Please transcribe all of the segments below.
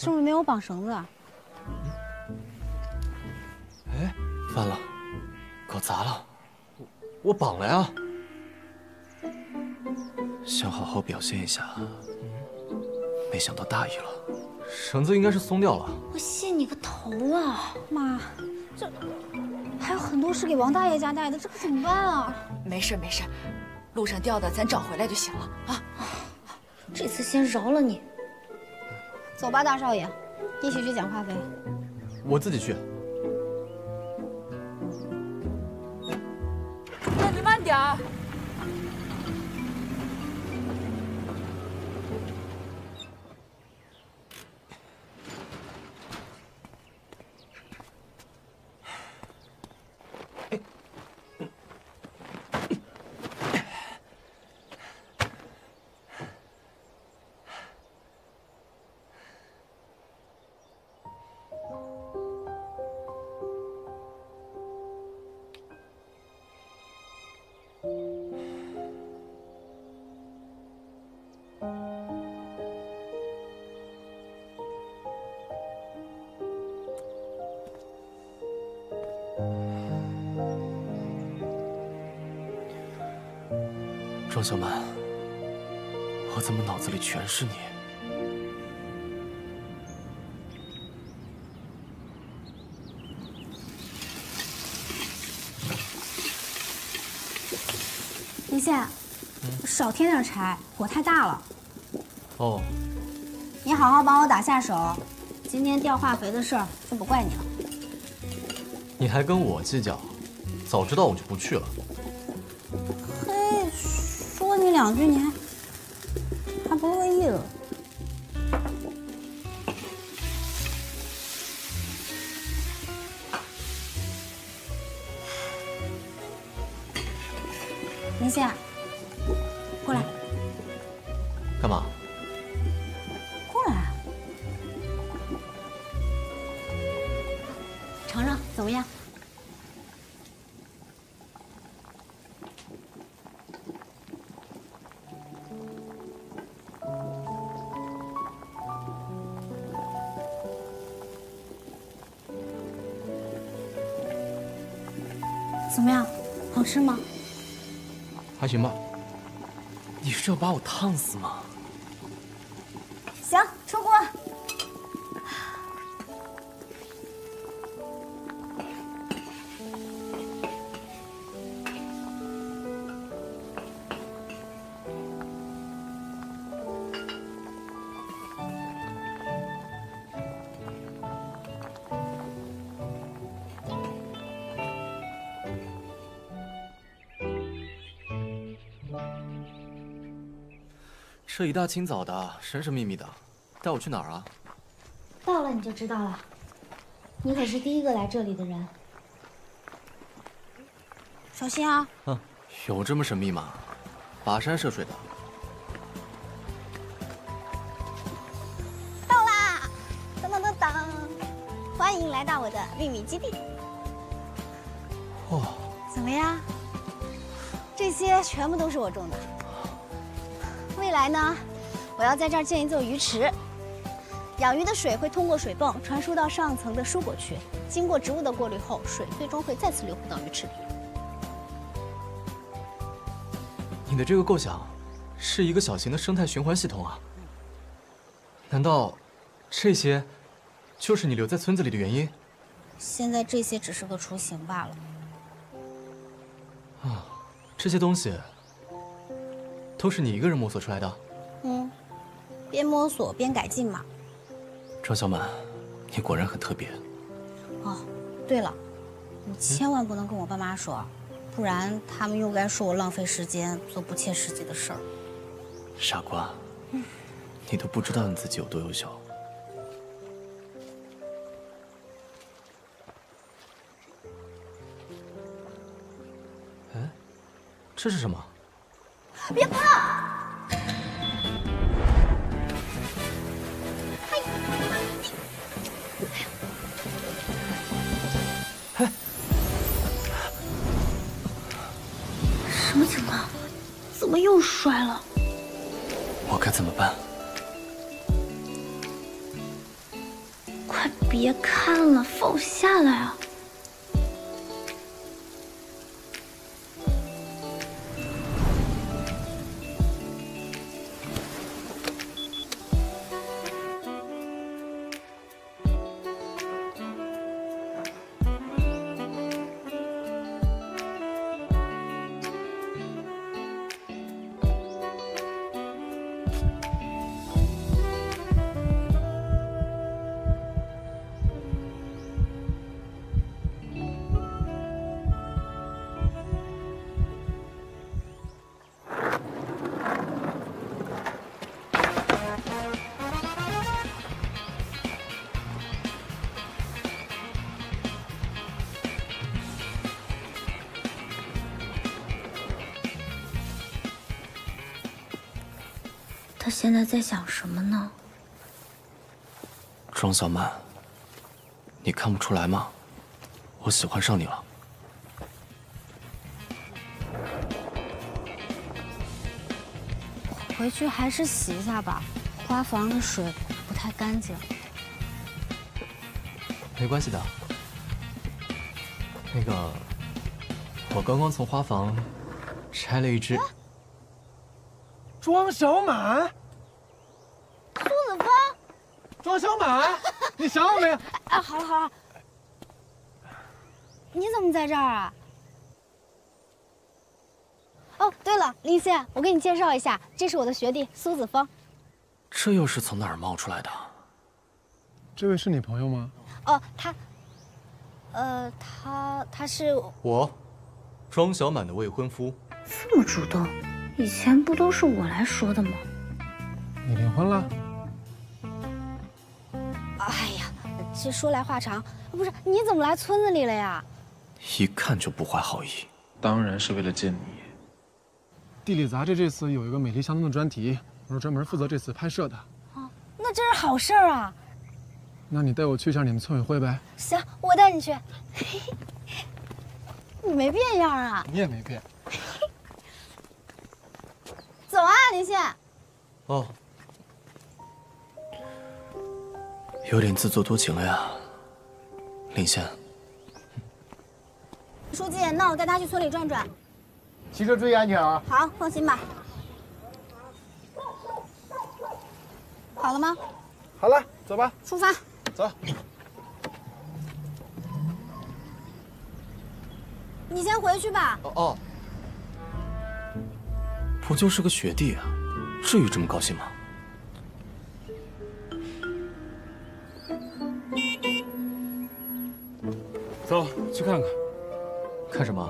是不是没有绑绳子？哎，翻了，搞砸了，我我绑了呀，想好好表现一下，没想到大意了，绳子应该是松掉了。我信你个头啊！妈，这还有很多是给王大爷家带的，这可怎么办啊？没事没事，路上掉的咱找回来就行了啊。这次先饶了你。走吧，大少爷，一起去捡化肥。我自己去。庄小满，我怎么脑子里全是你？林夏，少添点柴，火太大了。哦，你好好帮我打下手，今天掉化肥的事儿就不怪你了。你还跟我计较？早知道我就不去了。两句，你还要把我烫死吗？这一大清早的，神神秘秘的，带我去哪儿啊？到了你就知道了。你可是第一个来这里的人，小心啊！嗯，有这么神秘吗？跋山涉水的。到啦！当当当当！欢迎来到我的秘密基地。哇，怎么样？这些全部都是我种的。未来呢，我要在这儿建一座鱼池，养鱼的水会通过水泵传输到上层的蔬果区，经过植物的过滤后，水最终会再次流回到鱼池里。你的这个构想，是一个小型的生态循环系统啊？难道这些就是你留在村子里的原因？现在这些只是个雏形罢了。啊，这些东西都是你一个人摸索出来的？嗯，边摸索边改进嘛。庄小满，你果然很特别。哦，对了，你千万不能跟我爸妈说，不然他们又该说我浪费时间做不切实际的事儿。傻瓜，你都不知道你自己有多优秀。哎，这是什么？别碰！什么情况？怎么又摔了？我该怎么办？快别看了，放我下来啊！现在在想什么呢？庄小满，你看不出来吗？我喜欢上你了。回去还是洗一下吧，花房的水不太干净。没关系的。那个，我刚刚从花房拆了一只。庄小满，苏子峰，庄小满，你想我没有？哎，好了好了，你怎么在这儿啊？哦，对了，林仙，我给你介绍一下，这是我的学弟苏子峰。这又是从哪儿冒出来的？这位是你朋友吗？哦，他，呃，他他是我，庄小满的未婚夫。这么主动，以前不都是我来说的吗？你离婚了？这说来话长，不是你怎么来村子里了呀？一看就不怀好意。当然是为了见你。地理杂志这次有一个美丽相通的专题，我是专门负责这次拍摄的。哦那这是好事儿啊！那你带我去一下你们村委会呗？行，我带你去。你没变样啊！你也没变。走啊，林宪。哦，有点自作多情了呀，林仙。书记，那我带他去村里转转。骑车注意安全啊！好，放心吧。好了吗？好了，走吧，出发。走。你先回去吧。哦哦，不就是个学弟啊，至于这么高兴吗？走，去看看。看什么？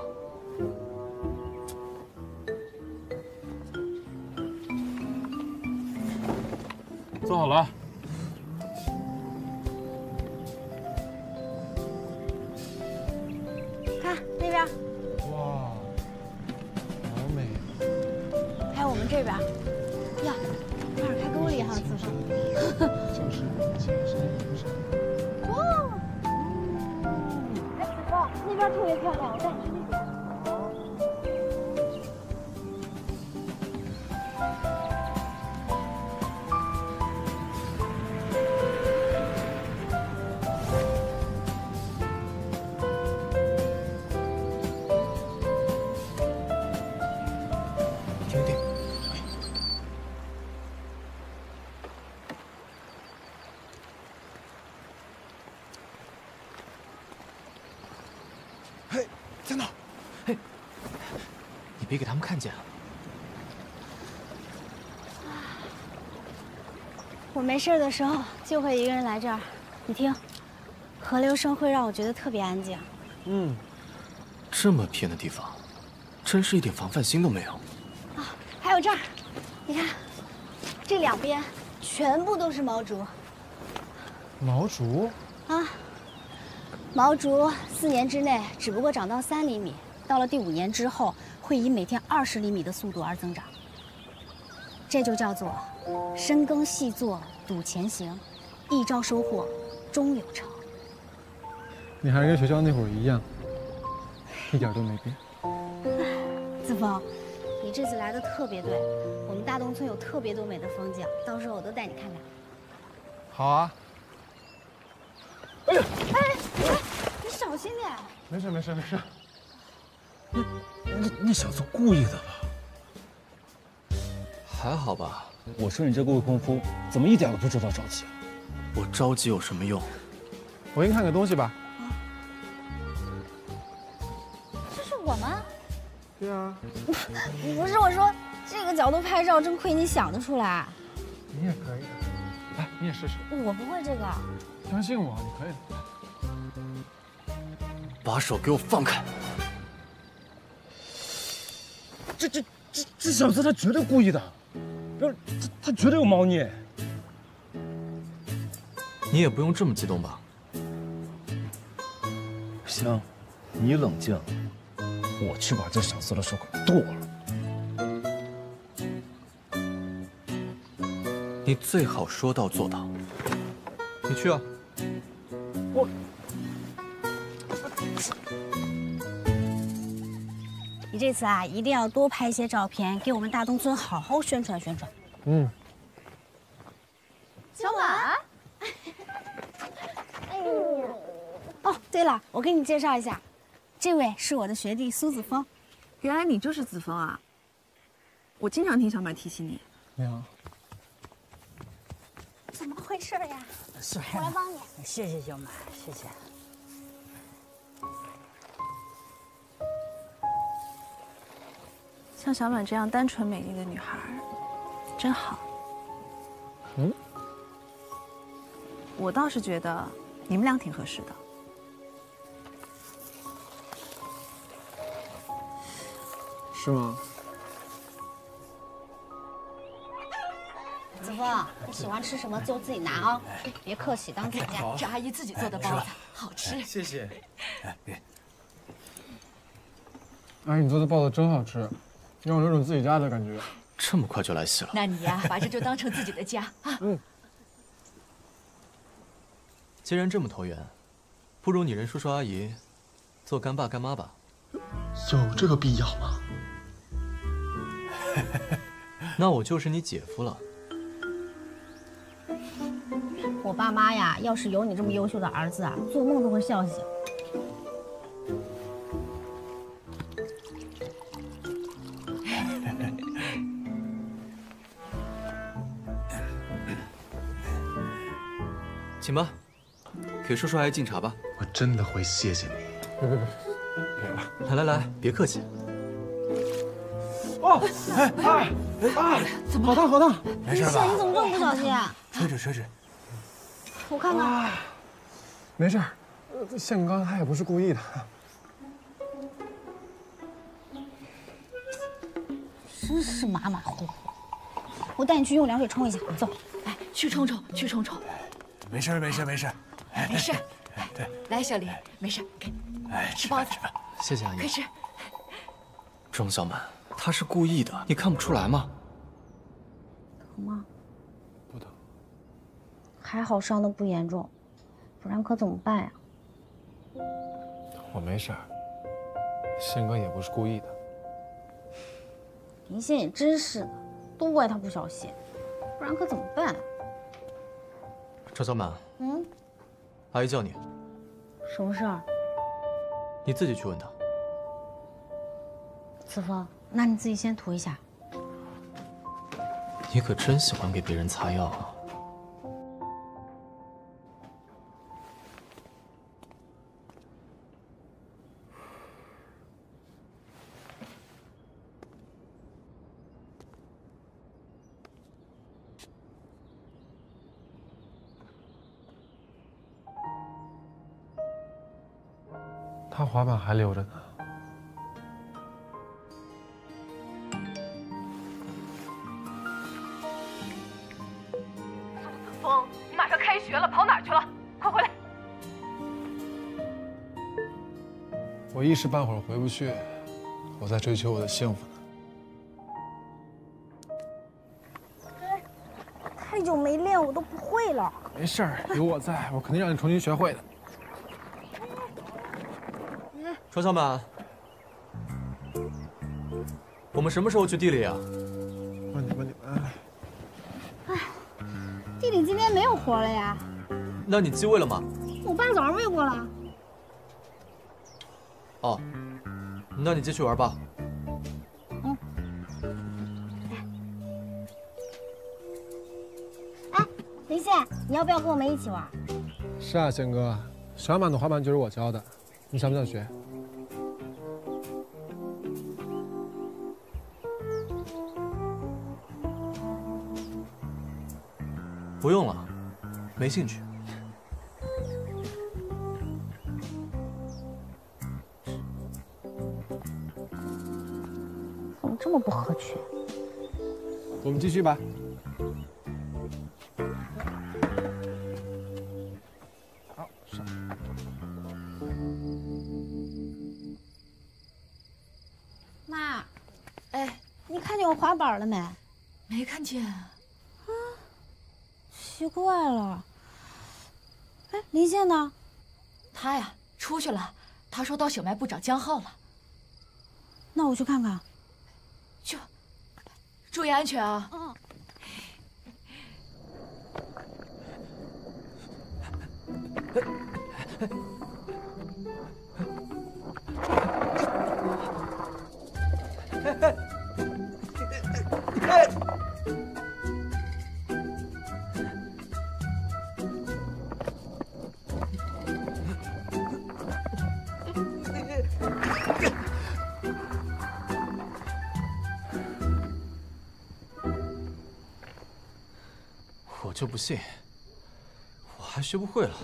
坐好了。看那边，哇，好美！还有我们这边。呀，马尔开沟里哈，子峰。就是边特别漂亮，我带你去别给他们看见了！我没事的时候就会一个人来这儿。你听，河流声会让我觉得特别安静。嗯，这么偏的地方，真是一点防范心都没有。啊还有这儿，你看，这两边全部都是毛竹毛竹。啊。毛竹四年之内只不过长到三厘米，到了第五年之后，会以每天二十厘米的速度而增长。这就叫做深耕细作笃前行，一朝收获终有成。你还是跟学校那会儿一样，一点都没变。子枫，你这次来的特别对，我们大东村有特别多美的风景，到时候我都带你看看。好啊。哎呀，你小心点。没事没事没事。你你你小子故意的吧？还好吧？我说你这个未婚夫怎么一点都不知道着急啊？我着急有什么用？我给你看个东西吧。这是我吗？对啊，不是，我说这个角度拍照，真亏你想得出来。你也可以的。来，你也试试。我不会这个。相信我，你可以的。把手给我放开！这这这这小子他绝对故意的，不是他他绝对有猫腻。你也不用这么激动吧？行，你冷静，我去把这小子的手给剁了。你最好说到做到。你去啊。我你这次啊，一定要多拍一些照片，给我们大东村好好宣传宣传。嗯。小满。哎呦。哦，对了，我给你介绍一下，这位是我的学弟苏子峰。原来你就是子峰啊！我经常听小满提起你。你好。怎么回事呀？是，我来帮你。谢谢小满，谢谢。像小满这样单纯美丽的女孩，真好。嗯，我倒是觉得你们俩挺合适的。是吗？子枫，你喜欢吃什么就自己拿啊，别客气，当自家。这阿姨自己做的包子，好吃。谢谢。阿姨，你做的包子真好吃，让我有种自己家的感觉。这么快就来戏了？那你呀，把这就当成自己的家啊。嗯。既然这么投缘，不如你认叔叔阿姨做干爸干妈吧。有这个必要吗？那我就是你姐夫了。我爸妈呀，要是有你这么优秀的儿子啊，做梦都会笑醒。请吧，给叔叔阿姨敬茶吧。我真的会谢谢你。来来来，别客气。哦，哎哎哎，怎么好烫好烫？没事吧？你怎么这么不小心？吹吹吹吹。我看看。没事，宪刚他也不是故意的。真是马马虎虎。我带你去用凉水冲一下，走。来，去冲冲，去冲冲。没事没事没事，没事。对，来小林，没事，给，哎，吃包子。谢谢阿姨。快吃。庄小满，他是故意的，你看不出来吗？疼吗？不疼。还好伤的不严重，不然可怎么办呀？我没事，宪哥也不是故意的。林宪也真是的，都怪他不小心，不然可怎么办？庄小满，嗯，阿姨叫你。什么事儿？你自己去问他。子枫，那你自己先涂一下。你可真喜欢给别人擦药啊！还留着呢。风，你马上开学了，跑哪去了？快回来！我一时半会儿回不去，我在追求我的幸福呢。太久没练，我都不会了。没事儿，有我在，我肯定让你重新学会的。庄小满，我们什么时候去地里啊？慢点，慢点，哎。地里今天没有活了呀。那你继位了吗？我爸早上喂过了。哦，那你继续玩吧。嗯。哎，林宪，你要不要跟我们一起玩？是啊，贤哥，小满的滑板就是我教的，你想不想学？不用了，没兴趣。怎么这么不合群？我们继续吧。小卖部找江浩了。那我去看看。去，注意安全啊！嗯。就不信，我还学不会了。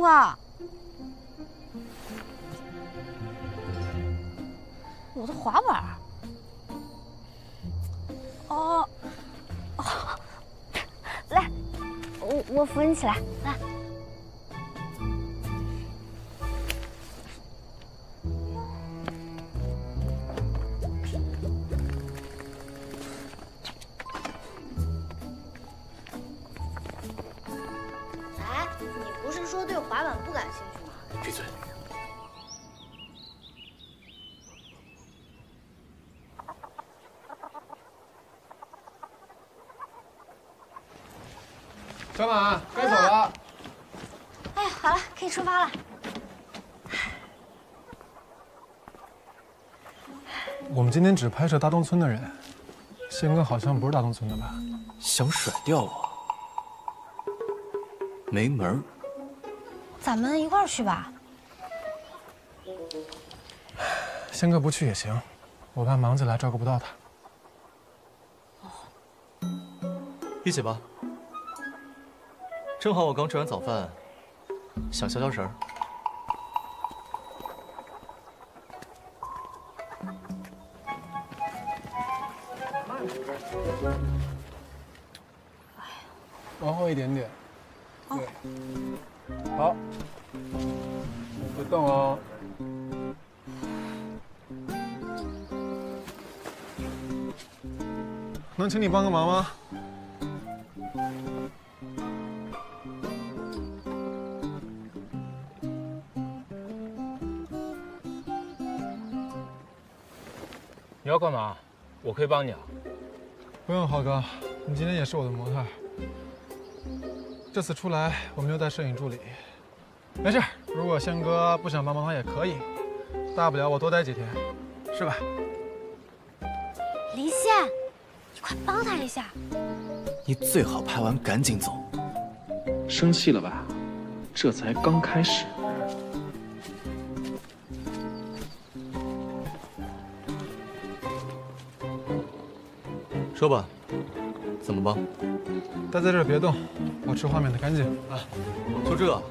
什么情况？我的滑板。哦，哦，来，我我扶你起来，小满，该走了。哎呀，好了，可以出发了。我们今天只拍摄大东村的人，宪哥好像不是大东村的吧？想甩掉我？没门儿！咱们一块儿去吧。宪哥不去也行，我怕忙起来照顾不到他。一起吧，正好我刚吃完早饭，想消消食儿。往后一点点。对，好，别动哦。能请你帮个忙吗？干嘛？我可以帮你啊。不用，浩哥，你今天也是我的模特。这次出来我没有带摄影助理，没事。如果宪哥不想帮忙，他也可以，大不了我多待几天，是吧？离线，你快帮他一下。你最好拍完赶紧走。生气了吧？这才刚开始。说吧，怎么帮？待在这儿别动，保持画面的干净啊！就这？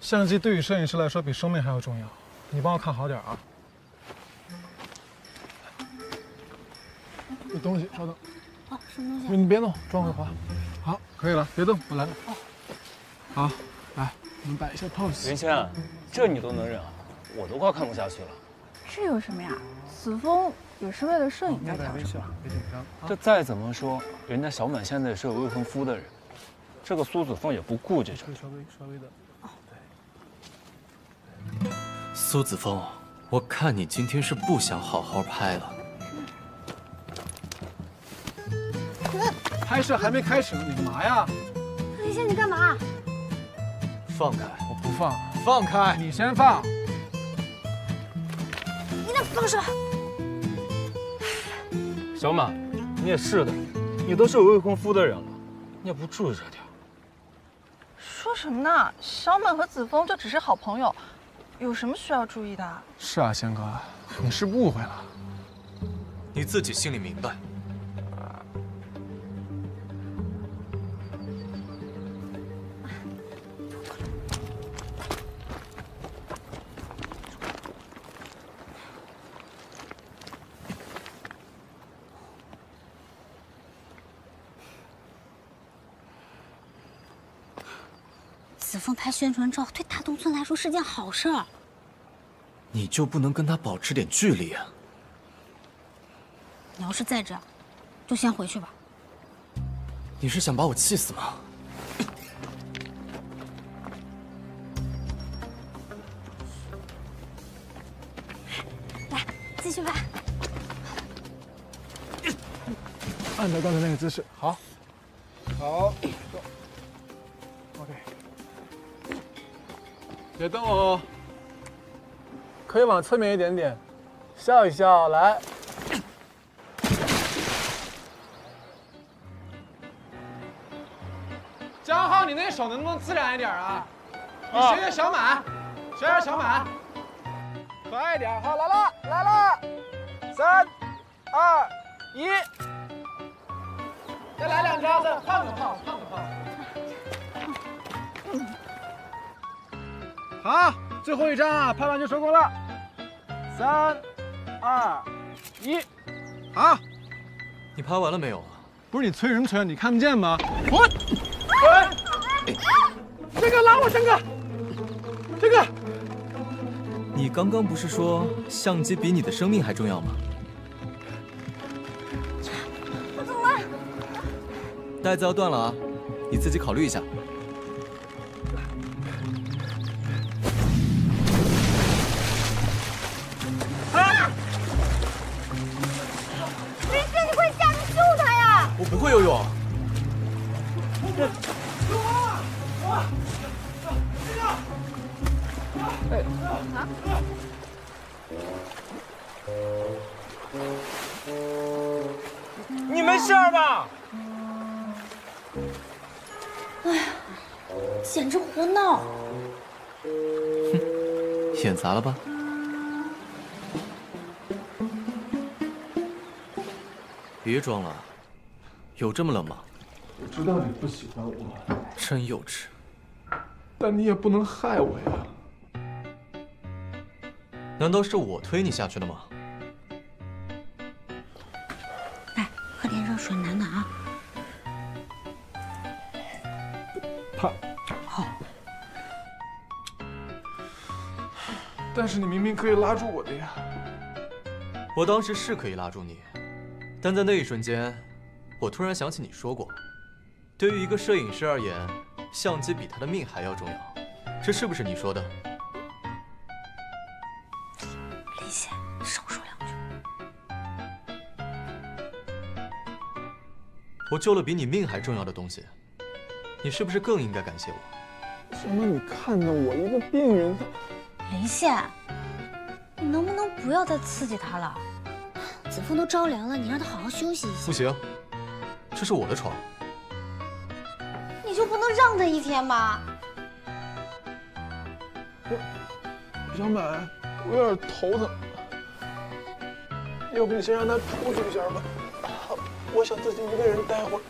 相机对于摄影师来说比生命还要重要，你帮我看好点啊！有东西，稍等。啊，什么东西？你别动，装会滑。好，可以了，别动，我来了。好，来，我们摆一下 pose。云谦，这你都能忍啊？我都快看不下去了。这有什么呀？子枫也是为了摄影在调整嘛。别紧张。这再怎么说，人家小满现在也是有未婚夫的人，这个苏子枫也不顾这种。稍微稍微的。哦，对。苏子枫，我看你今天是不想好好拍了。拍摄还没开始呢，你干嘛呀？李现，你干嘛？放开！我不放。放开！你先放。你那放手？小满，你也是的，你都是有未婚夫的人了，你也不注意着点。说什么呢？小满和子枫就只是好朋友，有什么需要注意的？是啊，仙哥，你是误会了。你自己心里明白。拍宣传照，对大东村来说是件好事儿。你就不能跟他保持点距离啊？你要是再这样，就先回去吧。你是想把我气死吗？来，继续拍。按照刚才那个姿势，好，好，走。OK，别动哦，可以往侧面一点点，笑一笑，来。江浩，你那手能不能自然一点啊？你学学小满，学学小满，快一点，好，来了，来了，三、二、一。再来两张，再换个 pose，换个 pose。好，最后一张啊，拍完就收工了。三、二、一，好。你拍完了没有啊？不是你催什么催？你看不见吗？我，哎，这个拉我，真哥，这个。你刚刚不是说相机比你的生命还重要吗？我怎么带子要断了啊，你自己考虑一下。呀！我不会游泳。救我！我，这个，哎，啊！你没事吧？哎呀，简直胡闹！哼，演砸了吧？别装了，有这么冷吗？我知道你不喜欢我，真幼稚。但你也不能害我呀！难道是我推你下去的吗？来，喝点热水暖暖啊。怕。好。但是你明明可以拉住我的呀！我当时是可以拉住你，但在那一瞬间，我突然想起你说过，对于一个摄影师而言，相机比他的命还要重要，这是不是你说的？林现，少说两句。我救了比你命还重要的东西，你是不是更应该感谢我？什么你看着我一个病人？林现，你能不能不要再刺激他了？子枫都着凉了，你让他好好休息一下。不行。这是我的床。你就不能让他一天吗？小满，我有点头疼，要不你先让他出去一下吧，我想自己一个人待会儿。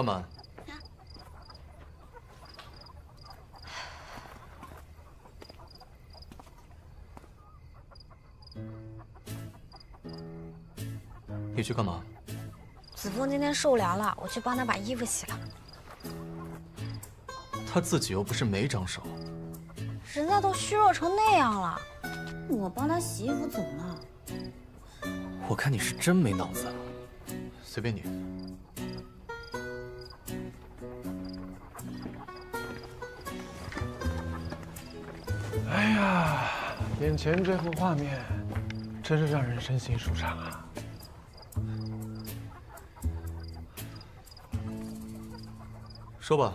庄小满，你去干嘛？子枫今天受凉了，我去帮他把衣服洗了。他自己又不是没长手。人家都虚弱成那样了，我帮他洗衣服怎么了？我看你是真没脑子。随便你。眼前这幅画面，真是让人身心舒畅啊！说吧，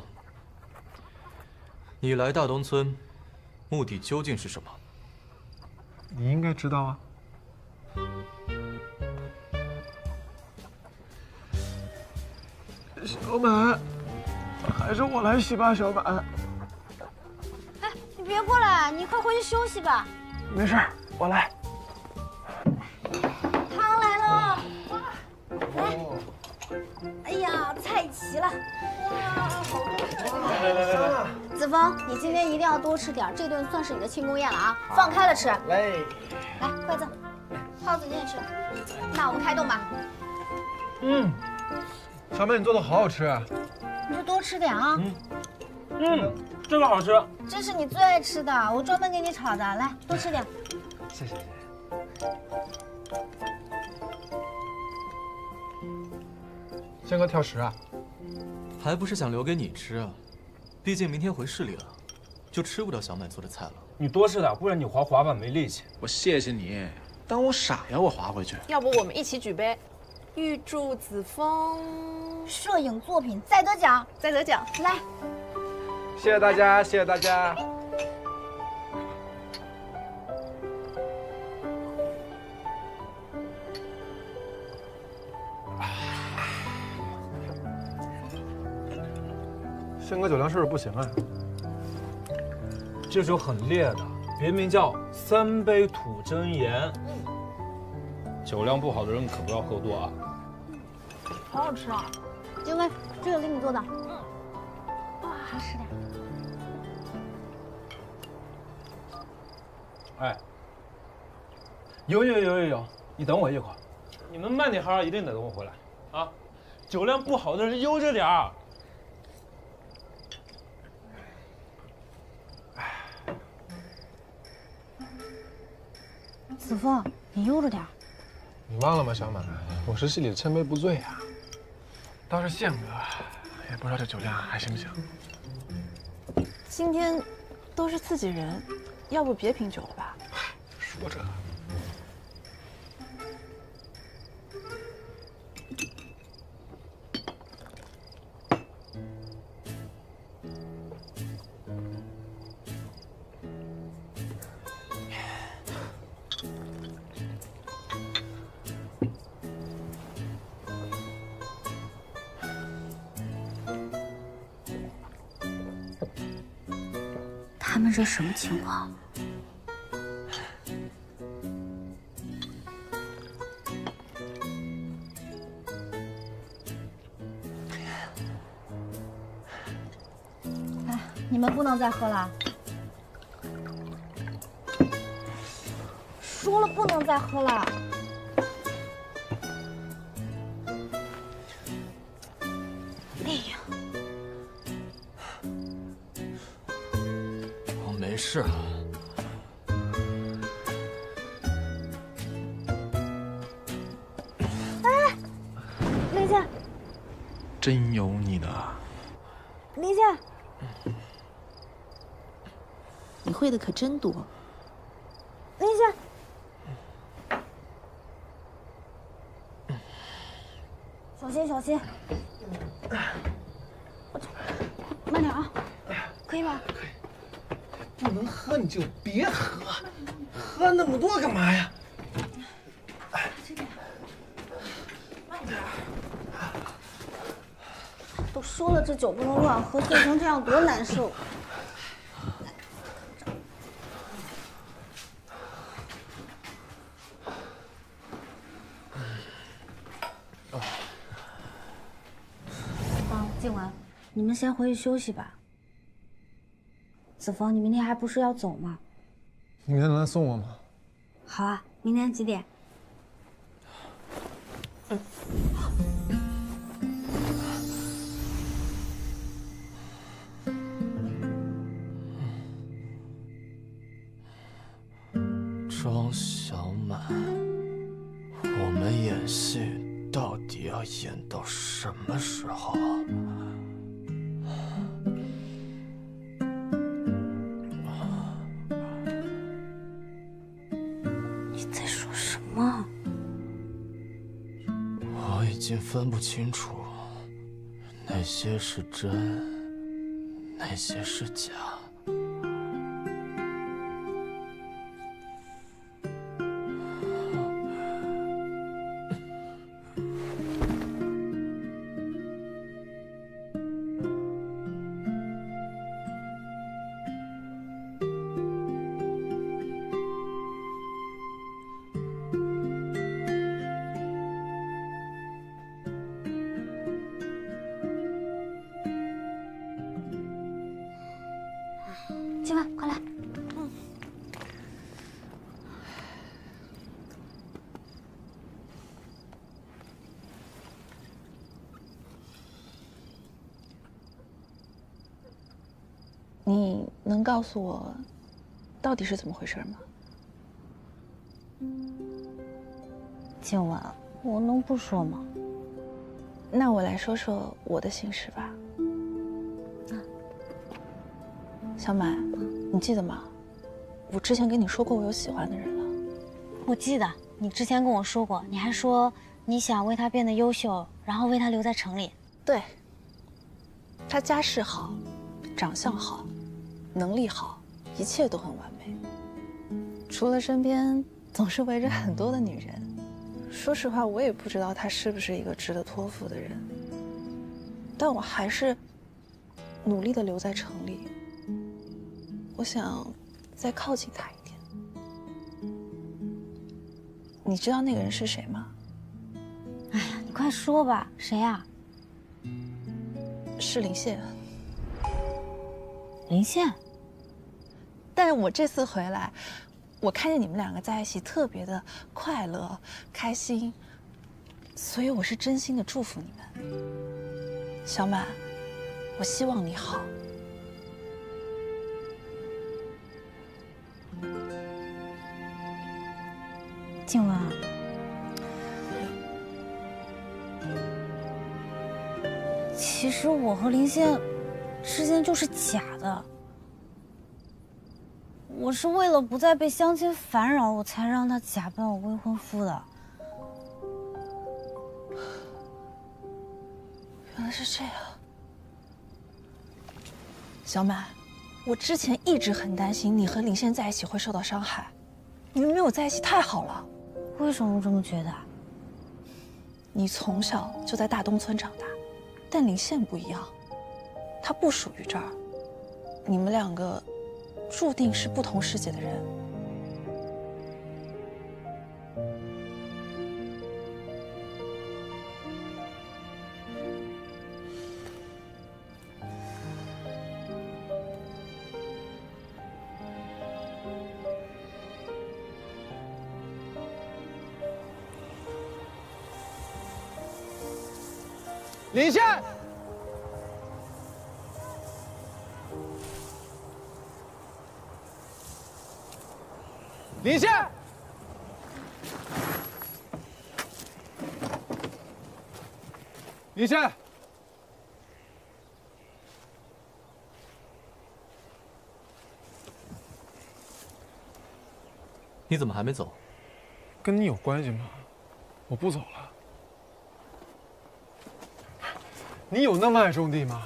你来大东村，目的究竟是什么？你应该知道啊。小满，还是我来洗吧，小满。哎，你别过来，你快回去休息吧。没事，我来。汤来了，来。哎呀，菜齐了。哇，好多来来来。子枫，你今天一定要多吃点，这顿算是你的庆功宴了啊！放开了吃。来，来，筷子。耗子你也吃。那我们开动吧。嗯，小妹，你做的好好吃啊。你就多吃点啊。嗯，嗯，这个好吃。这是你最爱吃的，我专门给你炒的，来多吃点。谢谢谢谢。宪哥挑食啊？还不是想留给你吃啊？毕竟明天回市里了，就吃不到小满做的菜了。你多吃点，不然你滑滑板没力气。我谢谢你，当我傻呀？我滑回去。要不我们一起举杯，预祝子枫摄影作品再得奖，再得奖。来，谢谢大家，谢谢大家。宪哥酒量是不是不行啊？这酒很烈的，别名叫三杯吐真言。酒量不好的人可不要喝多啊。好好吃啊！金薇，这个给你做的。哇，还吃点。哎，有有有有有，你等我一会儿。你们慢点哈，一定得等我回来啊！酒量不好的人悠着点儿。子枫，你悠着点儿。你忘了吗，小满？我是戏里的千杯不醉啊。倒是宪哥，也不知道这酒量还行不行。今天都是自己人，要不别品酒了吧？说这。他们这什么情况？再喝了。说了不能再喝了。哎呀，我没事。林姐，真有你的。林夏，你会的可真多。林夏，小心小心，慢点啊，可以吧？不能喝你就别喝，喝那么多干嘛呀？都说了这酒不能乱喝，醉成这样多难受。啊，静雯，你们先回去休息吧。子枫，你明天还不是要走吗？你明天能来送我吗？好啊，明天几点？分不清楚哪些是真，哪些是假。你能告诉我，到底是怎么回事吗？静雯，我能不说吗？那我来说说我的心事吧。小满，你记得吗？我之前跟你说过我有喜欢的人了。我记得你之前跟我说过，你还说你想为他变得优秀，然后为他留在城里。对，他家世好，长相好，能力好，一切都很完美。除了身边总是围着很多的女人，说实话，我也不知道他是不是一个值得托付的人。但我还是努力的留在城里。我想再靠近他一点。你知道那个人是谁吗？哎呀，你快说吧，谁呀？是林宪。林宪。但是我这次回来，我看见你们两个在一起特别的快乐、开心，所以我是真心的祝福你们。小满，我希望你好。静雯，其实我和林宪之间就是假的。我是为了不再被相亲烦扰，我才让他假扮我未婚夫的。原来是这样，小满，我之前一直很担心你和林宪在一起会受到伤害，你们没有在一起太好了。为什么这么觉得？你从小就在大东村长大，但林宪不一样，他不属于这儿，你们两个注定是不同世界的人。林宪，李现，你怎么还没走？跟你有关系吗？我不走了。你有那么爱种地吗？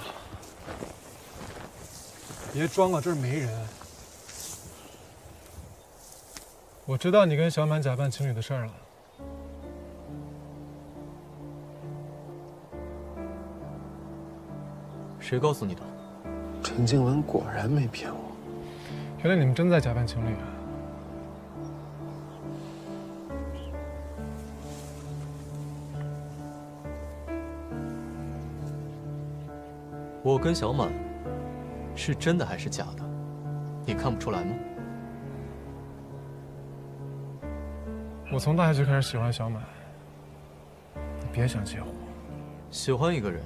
别装了，这儿没人。我知道你跟小满假扮情侣的事儿了。谁告诉你的？陈静文果然没骗我。原来你们真在假扮情侣啊！我跟小满是真的还是假的？你看不出来吗？我从大学就开始喜欢小满，你别想结婚。喜欢一个人，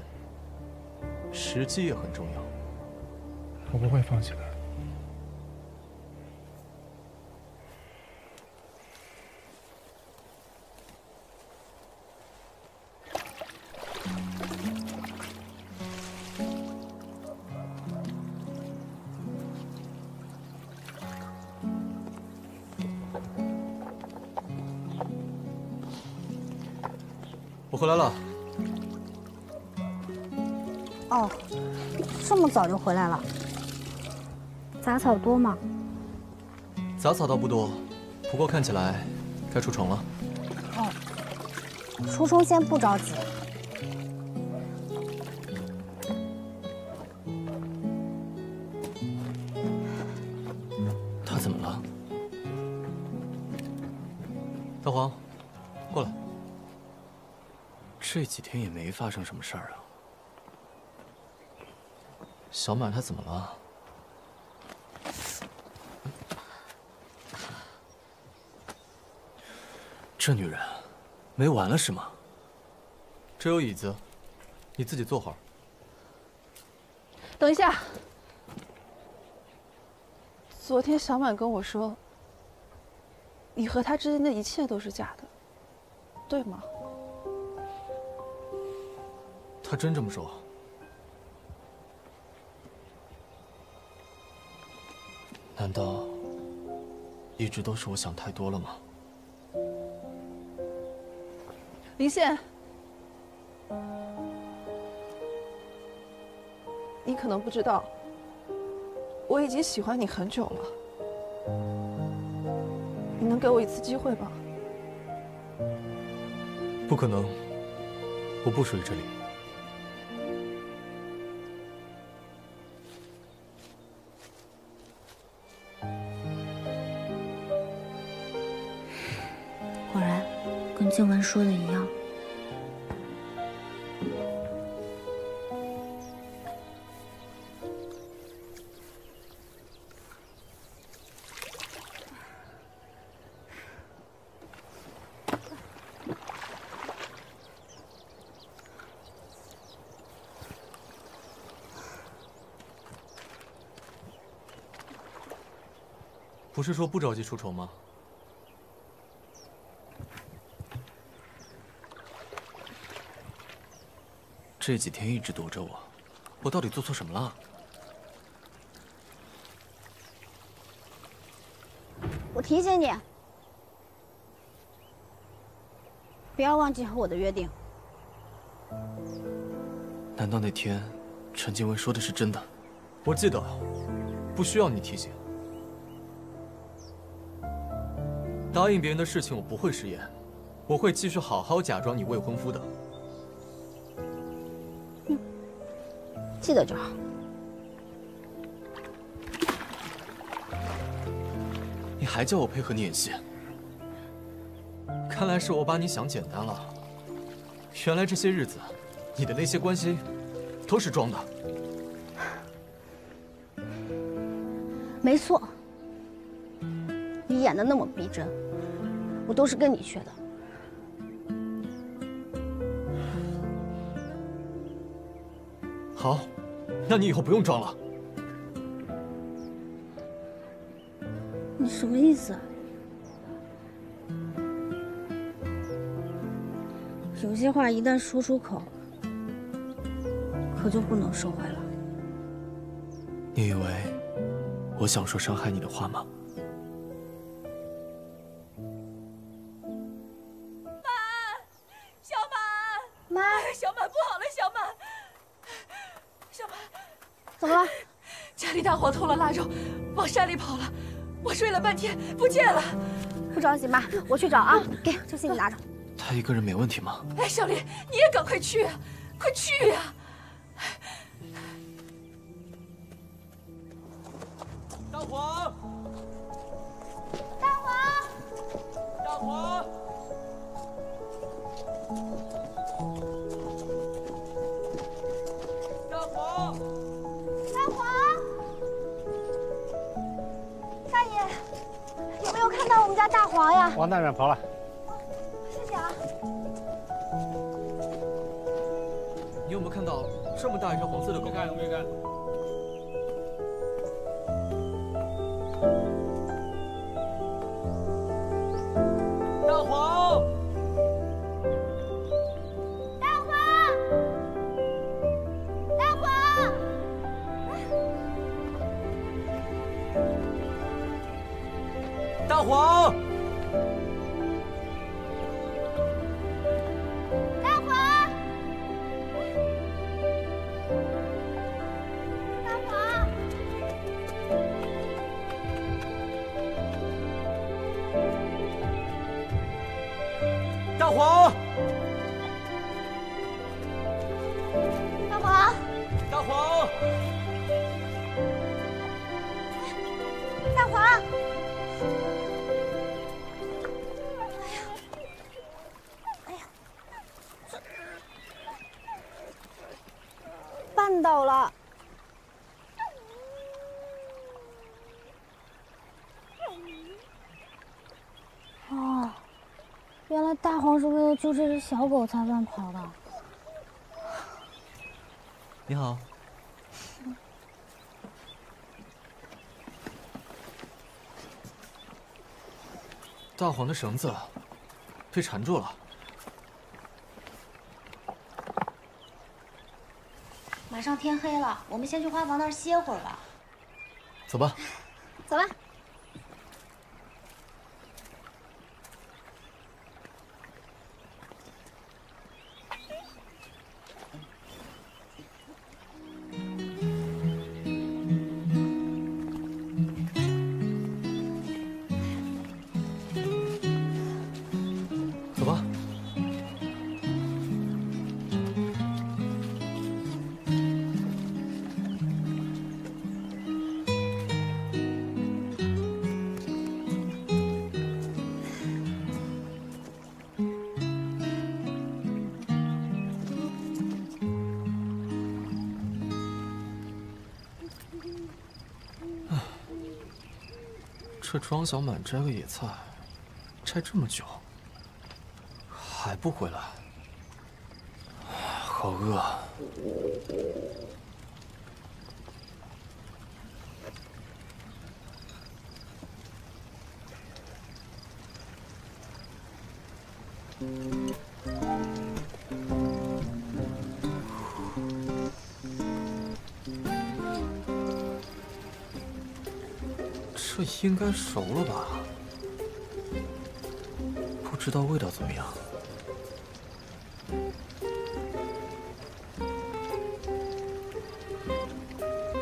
时机也很重要。我不会放弃的。回来了？杂草多吗？杂草倒不多，不过看起来该出虫了。哦，出虫先不着急。他怎么了？大黄，过来。这几天也没发生什么事儿啊。小满她怎么了？这女人没完了是吗？这有椅子，你自己坐会儿。等一下，昨天小满跟我说，你和他之间的一切都是假的，对吗？他真这么说？难道一直都是我想太多了吗？林羡，你可能不知道，我已经喜欢你很久了。你能给我一次机会吗？不可能，我不属于这里。说的一样。不是说不着急出丑吗？这几天一直躲着我，我到底做错什么了？我提醒你，不要忘记和我的约定。难道那天陈静雯说的是真的？我记得，不需要你提醒。答应别人的事情我不会食言，我会继续好好假装你未婚夫的。记得就好。你还叫我配合你演戏？看来是我把你想简单了。原来这些日子，你的那些关心，都是装的。没错，你演的那么逼真，我都是跟你学的。好，那你以后不用装了。你什么意思啊？有些话一旦说出口，可就不能收回了。你以为我想说伤害你的话吗？腊肉，往山里跑了。我睡了半天不见了。不着急，妈，我去找啊。给，这信你拿着。他一个人没问题吗？哎，小林，你也赶快去啊，快去呀！大好了。大黄是为了救这只小狗才乱跑的。你好。大黄的绳子被缠住了。马上天黑了，我们先去花房那儿歇会儿吧。走吧。走吧。这庄小满摘个野菜，摘这么久，还不回来，好饿。应该熟了吧？不知道味道怎么样。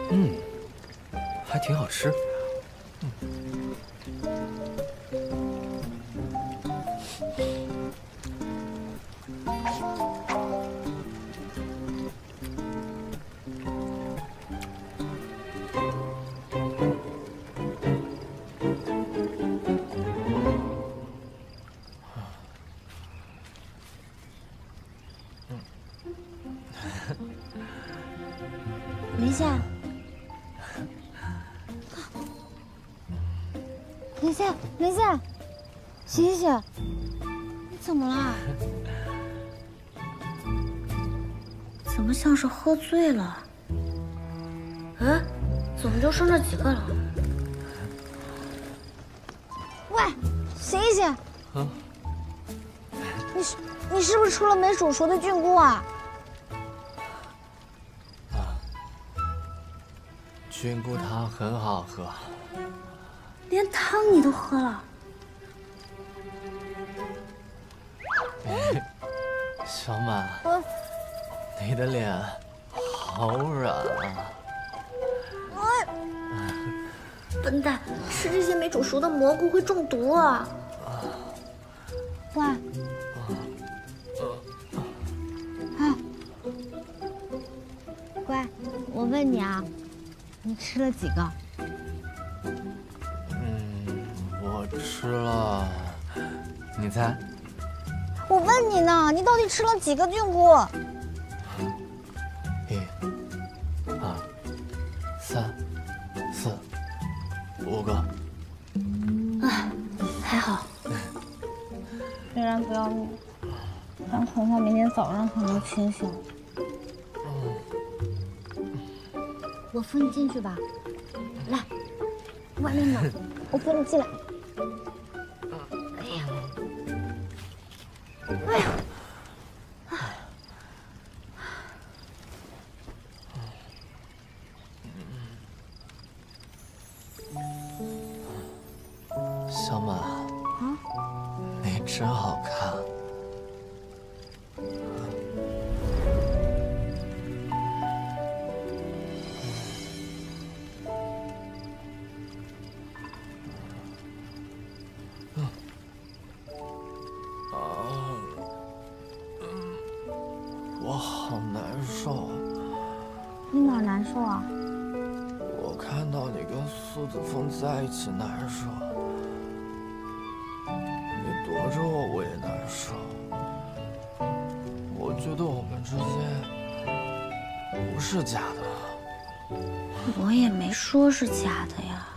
嗯，还挺好吃。像是喝醉了？嗯，怎么就剩这几个了？喂，醒一醒！啊，你是你是不是吃了没煮熟的菌菇啊？菌菇汤很好喝。连汤你都喝了？小满，嗯，你的脸好软啊！笨蛋，吃这些没煮熟的蘑菇会中毒啊！乖，哎，乖，我问你啊，你吃了几个？嗯，我吃了，你猜？我问你呢，你到底吃了几个菌菇？咱恐怕明天早上才能清醒。我扶你进去吧，来，外面冷，我扶你进来。看到你跟苏子峰在一起难受，你躲着我我也难受。我觉得我们之间不是假的。我也没说是假的呀。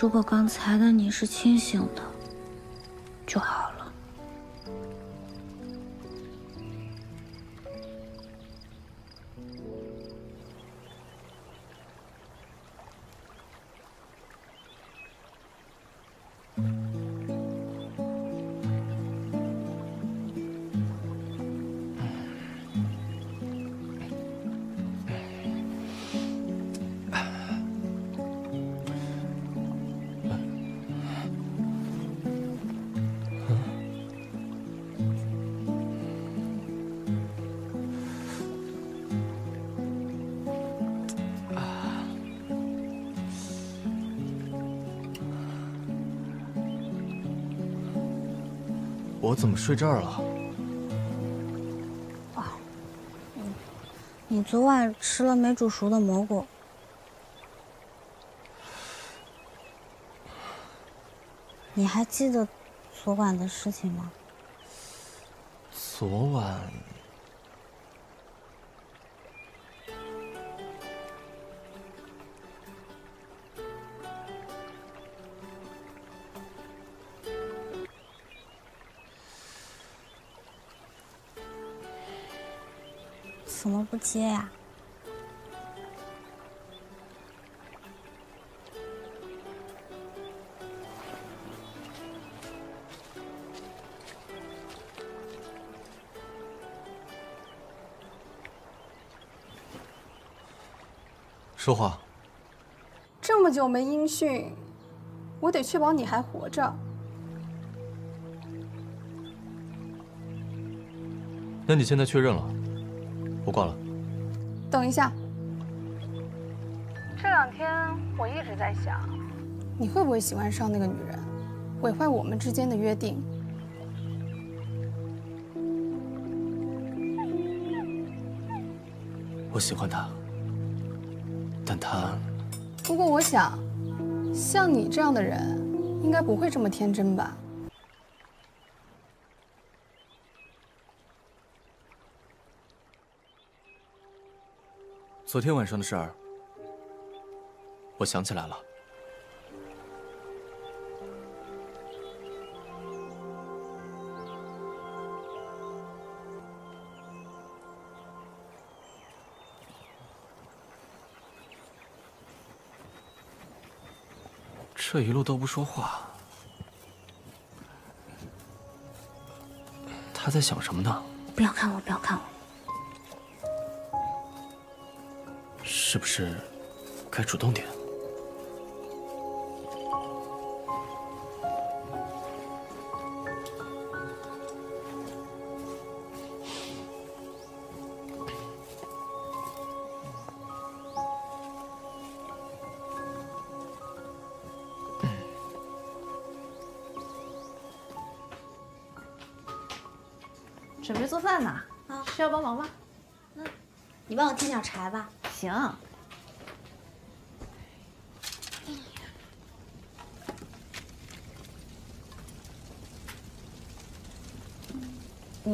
如果刚才的你是清醒的，我怎么睡这儿了？你昨晚吃了没煮熟的蘑菇。你还记得昨晚的事情吗？昨晚怎么不接呀、说话。这么久没音讯，我得确保你还活着。那你现在确认了，我挂了。等一下，这两天我一直在想，你会不会喜欢上那个女人，毁坏我们之间的约定？我喜欢她，但她不过我想，像你这样的人，应该不会这么天真吧？昨天晚上的事儿，我想起来了。这一路都不说话，他在想什么呢？不要看我，不要看我。是不是该主动点？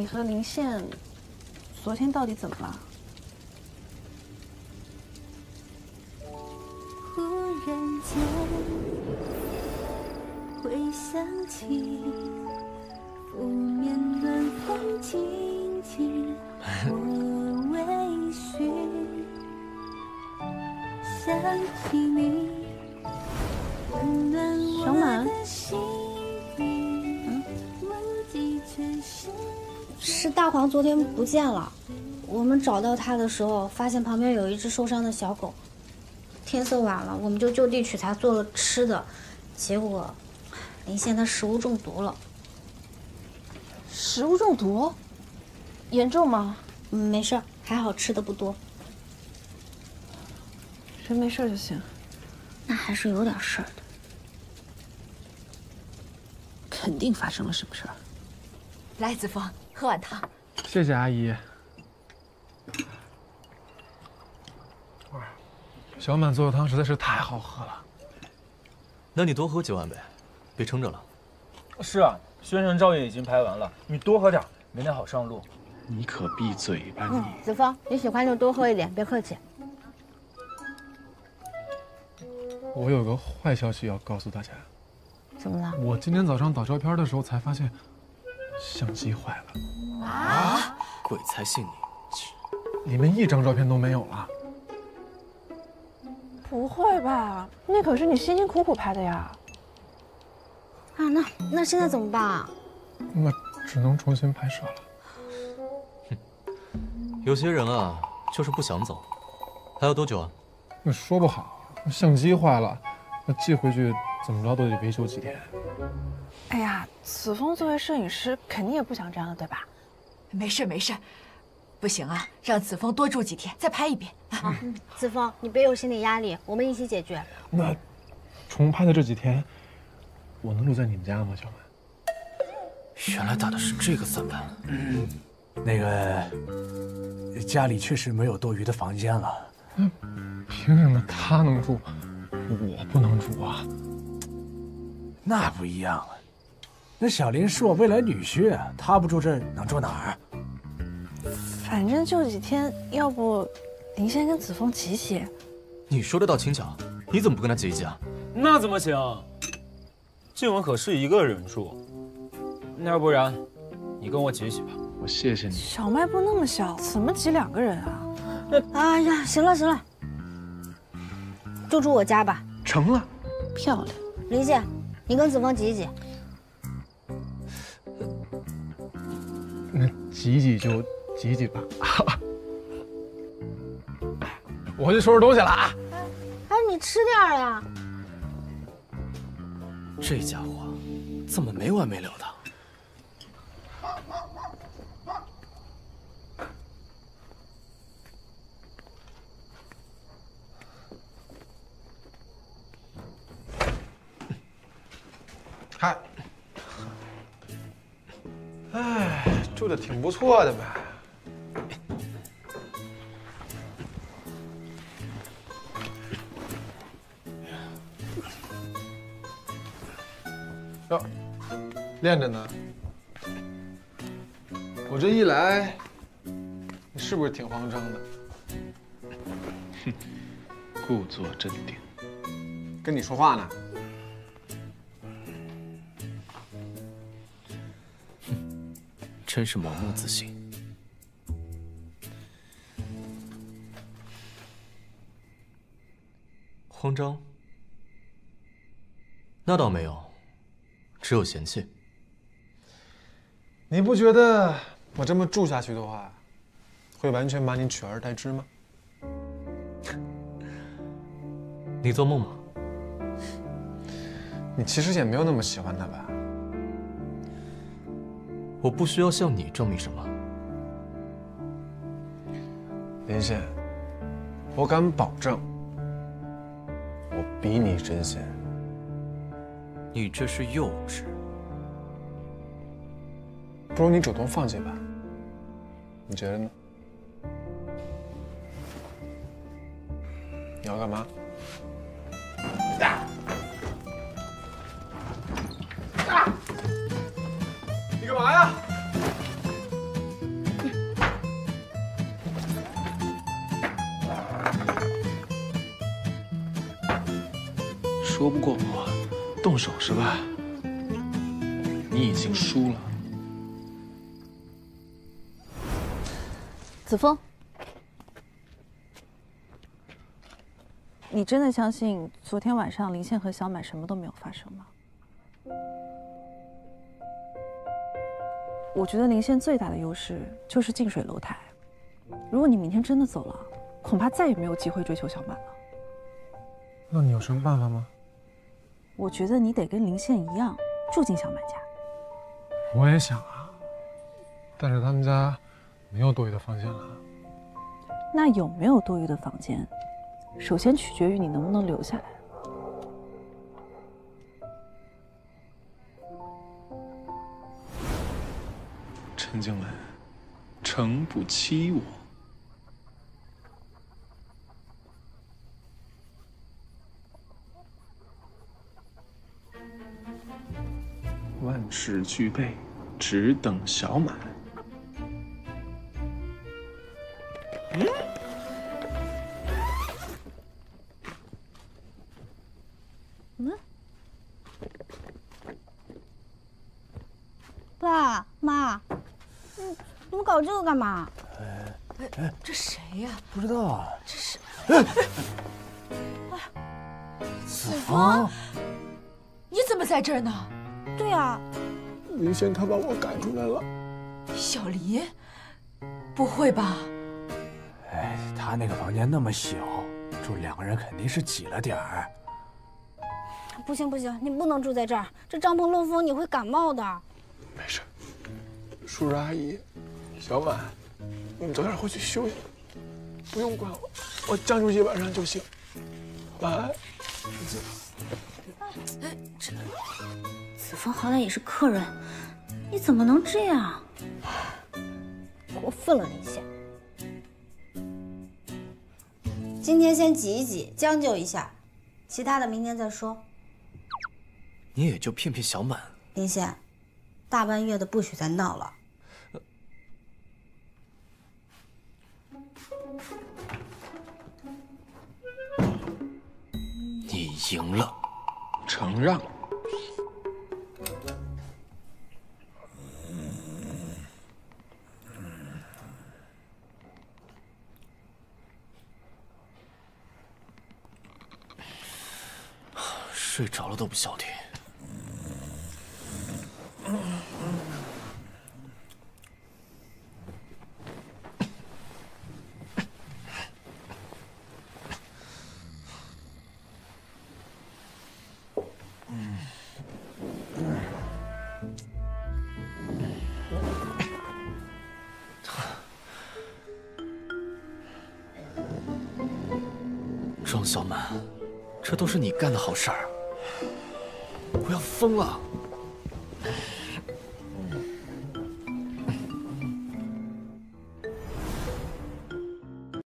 你和林宪昨天到底怎么了？天不见了，我们找到他的时候，发现旁边有一只受伤的小狗。天色晚了，我们就就地取材做了吃的，结果林宪他食物中毒了。食物中毒？严重吗？嗯，没事，还好吃的不多。人没事就行。那还是有点事儿的。肯定发生了什么事儿。来，子枫，喝碗汤。谢谢阿姨。小满做的汤实在是太好喝了。那你多喝几碗呗，别撑着了。是啊，宣传照也已经拍完了，你多喝点，明天好上路。你可闭嘴吧嗯，子枫，你喜欢就多喝一点，别客气。我有个坏消息要告诉大家，怎么了？我今天早上导照片的时候才发现，相机坏了，啊！鬼才信你！里面一张照片都没有了。不会吧？那可是你辛辛苦苦拍的呀！啊，那那现在怎么办啊？那只能重新拍摄了。哼有些人啊，就是不想走。还要多久啊？那说不好，相机坏了，那寄回去怎么着都得维修几天。哎呀，子枫作为摄影师，肯定也不想这样的，对吧？没事没事，不行啊，让子枫多住几天，再拍一遍。啊，子枫，你别有心理压力，我们一起解决。那重拍的这几天，我能留在你们家吗，小满？原来打的是这个算盘。嗯，那个家里确实没有多余的房间了。那凭什么他能住，我不能住啊？那不一样啊，那小林是我未来女婿，他不住这儿能住哪儿？反正就几天，要不林先跟子枫挤挤？你说的倒轻巧，你怎么不跟他挤一挤啊？那怎么行？静雯可是一个人住，那要不然你跟我挤挤吧。我谢谢你。小卖部那么小，怎么挤两个人啊？哎呀，行了行了，就住我家吧。成了，漂亮。林姐，你跟子枫挤一挤。那挤挤就挤挤吧。我去收拾东西了啊！哎，你吃点呀。这家伙怎么没完没了住的挺不错的呗。哟，练着呢。我这一来，你是不是挺慌张的？哼故作镇定。跟你说话呢。真是盲目自信。慌张？那倒没有，只有嫌弃。你不觉得我这么住下去的话，会完全把你取而代之吗？你做梦吧？你其实也没有那么喜欢他吧？我不需要向你证明什么。林羡，我敢保证，我比你真心。你这是幼稚。不如你主动放弃吧，你觉得呢？你要干嘛？你说不过我，动手是吧？你已经输了。子枫，你真的相信昨天晚上林宪和小满什么都没有发生吗？我觉得林宪最大的优势就是近水楼台。如果你明天真的走了，恐怕再也没有机会追求小满了。那你有什么办法吗？我觉得你得跟林宪一样，住进小满家。我也想啊，但是他们家没有多余的房间了。那有没有多余的房间，首先取决于你能不能留下来。陈静雯，诚不欺我。事俱备，只等小满。嗯，嗯，爸妈，嗯，你们搞这个干嘛？哎哎，这谁呀？不知道啊。这是哎子枫，你怎么在这儿呢？对啊，林宪他把我赶出来了。小黎，不会吧？哎，他那个房间那么小，住两个人肯定是挤了点儿。不行不行，你不能住在这儿，这帐篷漏风，你会感冒的。没事，叔叔阿姨，小满，你们早点回去休息，不用管我，我将就一晚上就行。晚安。这子枫好歹也是客人，你怎么能这样？过分了，林宪。今天先挤一挤，将就一下，其他的明天再说。你也就骗骗小满。林宪，大半夜的不许再闹了。你赢了，承让。睡着了都不消停。都是你干的好事儿，我要疯了！